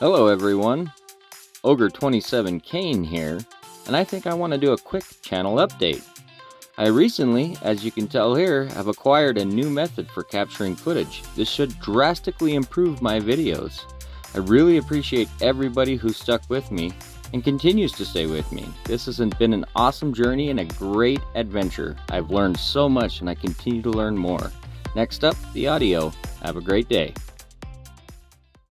Hello everyone, Ogre27 Kain here, and I think I want to do a quick channel update. I recently, as you can tell here, have acquired a new method for capturing footage. This should drastically improve my videos. I really appreciate everybody who stuck with me and continues to stay with me. This has been an awesome journey and a great adventure. I've learned so much and I continue to learn more. Next up, the audio. Have a great day.